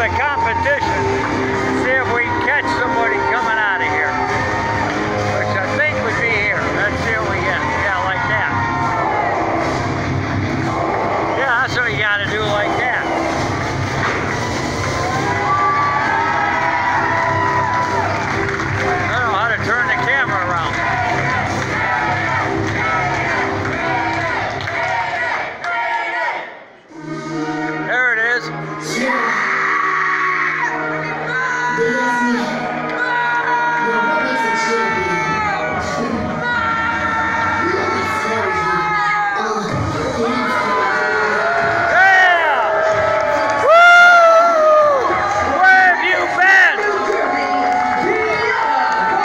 the competition. Deus. nos